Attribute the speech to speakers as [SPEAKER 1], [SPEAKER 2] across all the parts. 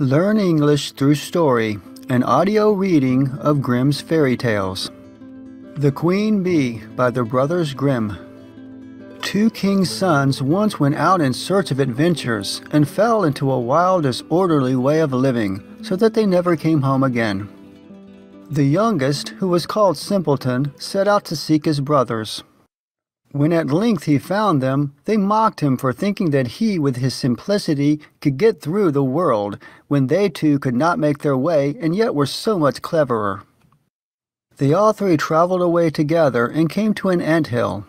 [SPEAKER 1] Learn English through story, an audio reading of Grimm's fairy tales. The Queen Bee by the Brothers Grimm. Two kings' sons once went out in search of adventures and fell into a wild, disorderly way of living, so that they never came home again. The youngest, who was called Simpleton, set out to seek his brothers. When at length he found them, they mocked him for thinking that he, with his simplicity, could get through the world, when they two could not make their way and yet were so much cleverer. They all three traveled away together and came to an ant hill.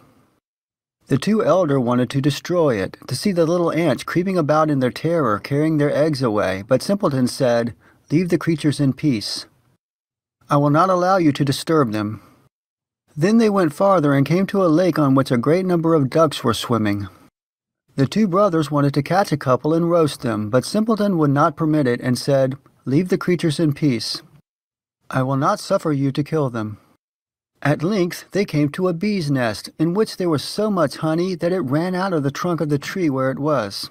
[SPEAKER 1] The two elder wanted to destroy it, to see the little ants creeping about in their terror, carrying their eggs away, but Simpleton said, Leave the creatures in peace. I will not allow you to disturb them. Then they went farther and came to a lake on which a great number of ducks were swimming. The two brothers wanted to catch a couple and roast them, but Simpleton would not permit it and said, Leave the creatures in peace. I will not suffer you to kill them. At length they came to a bee's nest, in which there was so much honey that it ran out of the trunk of the tree where it was.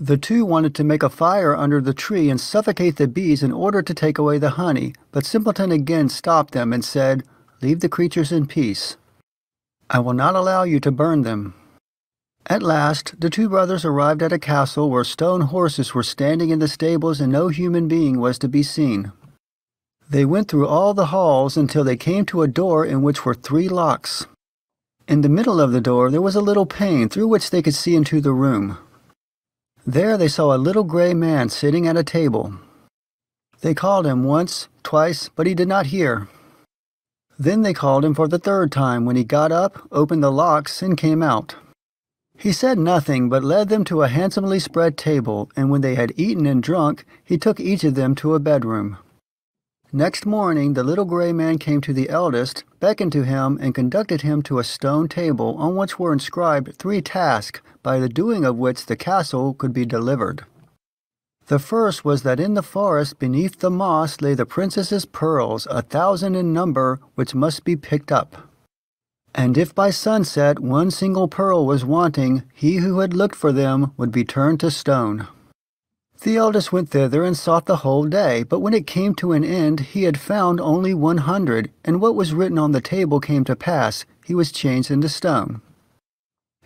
[SPEAKER 1] The two wanted to make a fire under the tree and suffocate the bees in order to take away the honey, but Simpleton again stopped them and said, Leave the creatures in peace. I will not allow you to burn them. At last, the two brothers arrived at a castle where stone horses were standing in the stables and no human being was to be seen. They went through all the halls until they came to a door in which were three locks. In the middle of the door there was a little pane through which they could see into the room. There they saw a little gray man sitting at a table. They called him once, twice, but he did not hear. Then they called him for the third time when he got up, opened the locks, and came out. He said nothing, but led them to a handsomely spread table, and when they had eaten and drunk, he took each of them to a bedroom. Next morning, the little gray man came to the eldest, beckoned to him, and conducted him to a stone table on which were inscribed three tasks, by the doing of which the castle could be delivered. The first was that in the forest beneath the moss lay the princess's pearls, a thousand in number, which must be picked up. And if by sunset one single pearl was wanting, he who had looked for them would be turned to stone. The eldest went thither and sought the whole day, but when it came to an end, he had found only one hundred, and what was written on the table came to pass, he was changed into stone.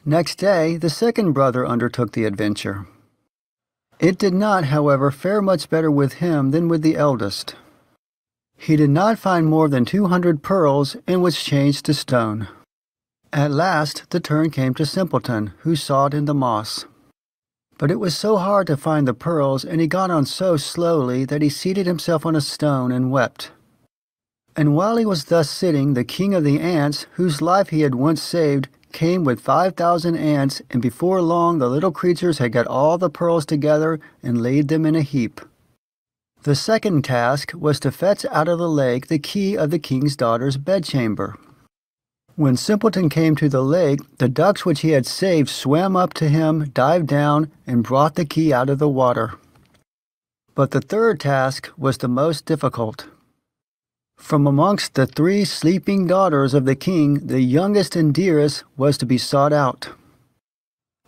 [SPEAKER 1] Next day, the second brother undertook the adventure. It did not, however, fare much better with him than with the eldest. He did not find more than two hundred pearls and was changed to stone. At last the turn came to Simpleton, who sought in the moss. But it was so hard to find the pearls, and he got on so slowly that he seated himself on a stone and wept. And while he was thus sitting, the king of the ants, whose life he had once saved, came with five thousand ants, and before long the little creatures had got all the pearls together and laid them in a heap. The second task was to fetch out of the lake the key of the king's daughter's bedchamber. When Simpleton came to the lake, the ducks which he had saved swam up to him, dived down, and brought the key out of the water. But the third task was the most difficult. From amongst the three sleeping daughters of the king, the youngest and dearest was to be sought out.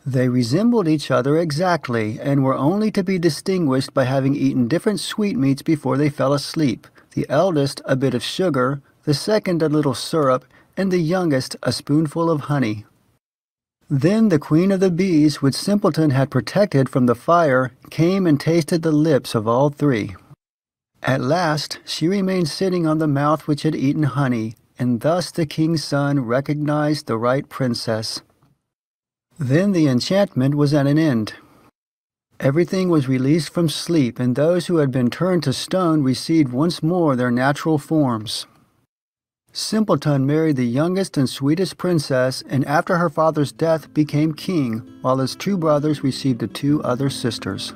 [SPEAKER 1] They resembled each other exactly, and were only to be distinguished by having eaten different sweetmeats before they fell asleep, the eldest a bit of sugar, the second a little syrup, and the youngest a spoonful of honey. Then the queen of the bees, which Simpleton had protected from the fire, came and tasted the lips of all three. At last she remained sitting on the mouth which had eaten honey, and thus the king's son recognized the right princess. Then the enchantment was at an end. Everything was released from sleep, and those who had been turned to stone received once more their natural forms. Simpleton married the youngest and sweetest princess, and after her father's death became king, while his two brothers received the two other sisters.